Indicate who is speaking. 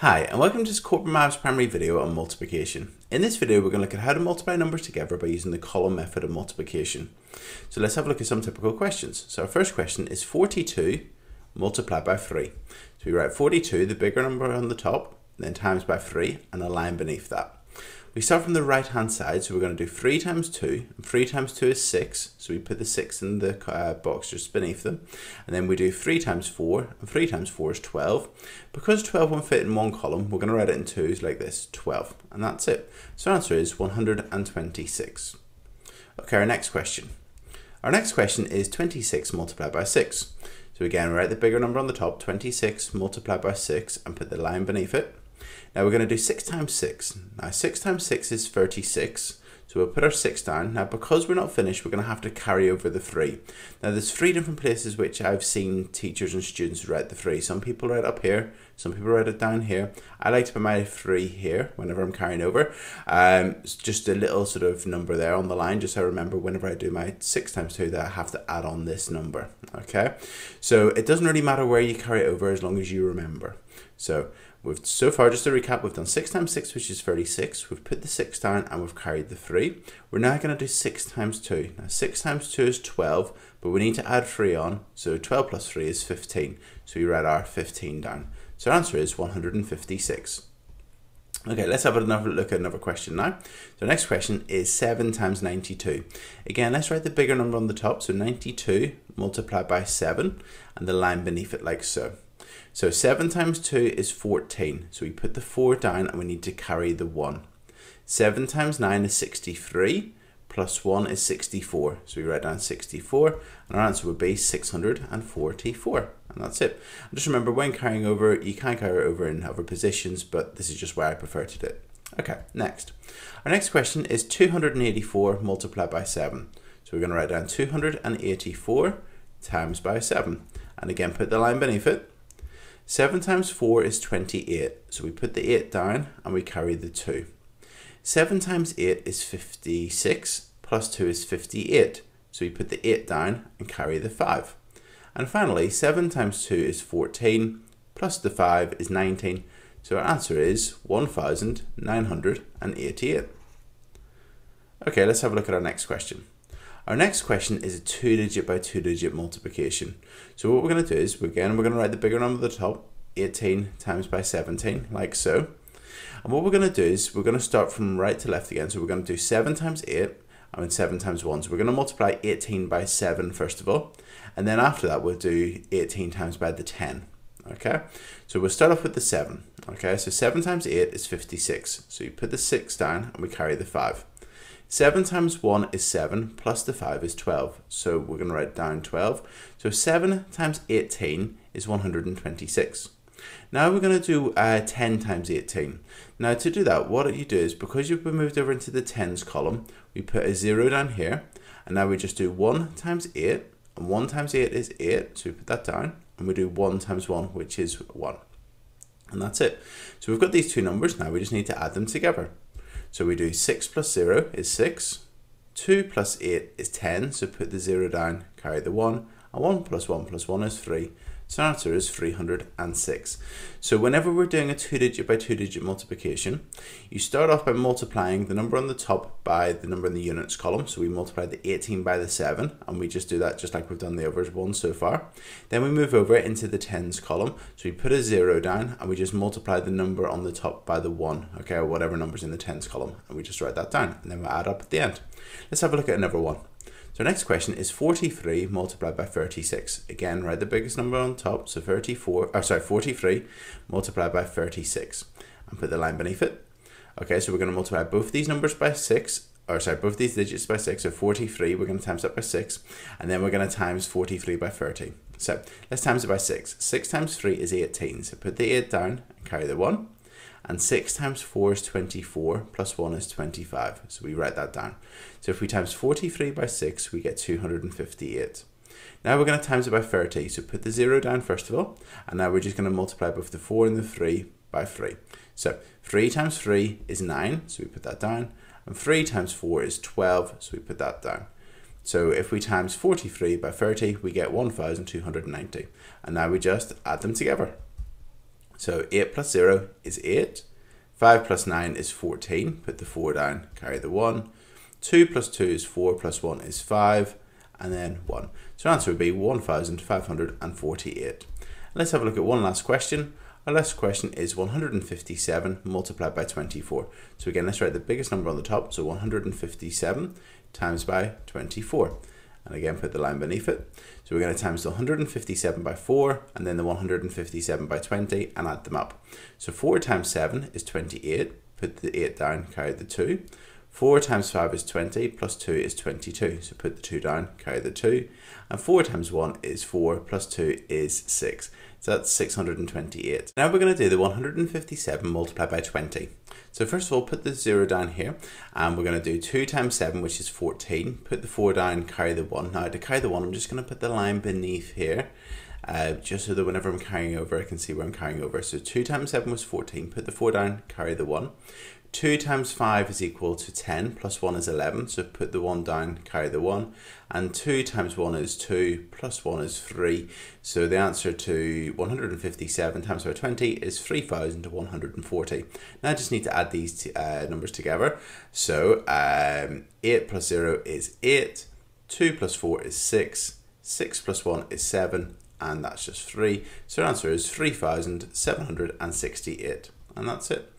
Speaker 1: Hi and welcome to this Corbett Maths primary video on multiplication. In this video we're going to look at how to multiply numbers together by using the column method of multiplication. So let's have a look at some typical questions. So our first question is 42 multiplied by 3. So we write 42, the bigger number on the top, then times by 3 and a line beneath that. We start from the right hand side, so we're going to do 3 times 2, and 3 times 2 is 6, so we put the 6 in the uh, box just beneath them, and then we do 3 times 4, and 3 times 4 is 12. Because 12 won't fit in one column, we're going to write it in twos like this, 12, and that's it. So our answer is 126. Okay, our next question. Our next question is 26 multiplied by 6. So again, we write the bigger number on the top, 26 multiplied by 6, and put the line beneath it. Now we're going to do 6 times 6. Now 6 times 6 is 36. So we'll put our 6 down. Now because we're not finished, we're going to have to carry over the 3. Now there's three different places which I've seen teachers and students write the 3. Some people write up here, some people write it down here. I like to put my 3 here whenever I'm carrying over. Um, it's just a little sort of number there on the line, just so I remember whenever I do my 6 times 2 that I have to add on this number. Okay, so it doesn't really matter where you carry over as long as you remember. So We've so far, just to recap, we've done 6 times 6, which is 36. We've put the 6 down and we've carried the 3. We're now going to do 6 times 2. Now 6 times 2 is 12, but we need to add 3 on. So 12 plus 3 is 15. So we write our 15 down. So our answer is 156. Okay, let's have another look at another question now. So next question is 7 times 92. Again, let's write the bigger number on the top. So 92 multiplied by 7 and the line beneath it like so. So 7 times 2 is 14. So we put the 4 down and we need to carry the 1. 7 times 9 is 63 plus 1 is 64. So we write down 64 and our answer would be 644. And that's it. And just remember when carrying over, you can carry over in other positions, but this is just where I prefer to do it. Okay, next. Our next question is 284 multiplied by 7. So we're going to write down 284 times by 7. And again, put the line beneath it. 7 times 4 is 28, so we put the 8 down and we carry the 2. 7 times 8 is 56, plus 2 is 58, so we put the 8 down and carry the 5. And finally, 7 times 2 is 14, plus the 5 is 19, so our answer is 1988. Okay, let's have a look at our next question. Our next question is a two digit by two digit multiplication. So what we're going to do is, again, we're going to write the bigger number at the top, 18 times by 17, like so. And what we're going to do is, we're going to start from right to left again. So we're going to do 7 times 8, and then 7 times 1. So we're going to multiply 18 by 7 first of all. And then after that, we'll do 18 times by the 10. Okay, so we'll start off with the 7. Okay, so 7 times 8 is 56. So you put the 6 down and we carry the 5. 7 times 1 is 7, plus the 5 is 12. So we're going to write down 12. So 7 times 18 is 126. Now we're going to do uh, 10 times 18. Now to do that, what you do is, because you've been moved over into the tens column, we put a 0 down here, and now we just do 1 times 8, and 1 times 8 is 8, so we put that down, and we do 1 times 1, which is 1. And that's it. So we've got these two numbers, now we just need to add them together. So we do 6 plus 0 is 6. 2 plus 8 is 10, so put the 0 down, carry the 1. And 1 plus 1 plus 1 is 3. So our answer is 306. So whenever we're doing a two digit by two digit multiplication, you start off by multiplying the number on the top by the number in the units column. So we multiply the 18 by the 7, and we just do that just like we've done the others one so far. Then we move over into the tens column. So we put a 0 down, and we just multiply the number on the top by the 1, okay, or whatever number's in the tens column, and we just write that down, and then we add up at the end. Let's have a look at another one. So next question is 43 multiplied by 36. Again, write the biggest number on top, so 34, or sorry, 43 multiplied by 36, and put the line beneath it. Okay, so we're going to multiply both these numbers by 6, or sorry, both these digits by 6, so 43, we're going to times that by 6, and then we're going to times 43 by 30. So let's times it by 6. 6 times 3 is 18, so put the 8 down and carry the 1 and 6 times 4 is 24, plus 1 is 25. So we write that down. So if we times 43 by 6, we get 258. Now we're going to times it by 30, so put the 0 down first of all, and now we're just going to multiply both the 4 and the 3 by 3. So 3 times 3 is 9, so we put that down, and 3 times 4 is 12, so we put that down. So if we times 43 by 30, we get 1,290. And now we just add them together. So 8 plus 0 is 8. 5 plus 9 is 14. Put the 4 down, carry the 1. 2 plus 2 is 4, plus 1 is 5, and then 1. So answer would be 1,548. Let's have a look at one last question. Our last question is 157 multiplied by 24. So again, let's write the biggest number on the top, so 157 times by 24 and again put the line beneath it. So we're going to times the 157 by 4 and then the 157 by 20 and add them up. So 4 times 7 is 28, put the 8 down, carry the 2. 4 times 5 is 20, plus 2 is 22, so put the 2 down, carry the 2. And 4 times 1 is 4, plus 2 is 6. So that's 628. Now we're going to do the 157 multiplied by 20. So first of all, put the 0 down here, and we're going to do 2 times 7, which is 14. Put the 4 down, carry the 1. Now to carry the 1, I'm just going to put the line beneath here. Uh, just so that whenever I'm carrying over, I can see where I'm carrying over. So 2 times 7 was 14. Put the 4 down, carry the 1. 2 times 5 is equal to 10, plus 1 is 11, so put the 1 down, carry the 1. And 2 times 1 is 2, plus 1 is 3. So the answer to 157 times by 20 is 3,140. Now I just need to add these uh, numbers together. So um, 8 plus 0 is 8, 2 plus 4 is 6, 6 plus 1 is 7, and that's just 3. So the answer is 3,768. And that's it.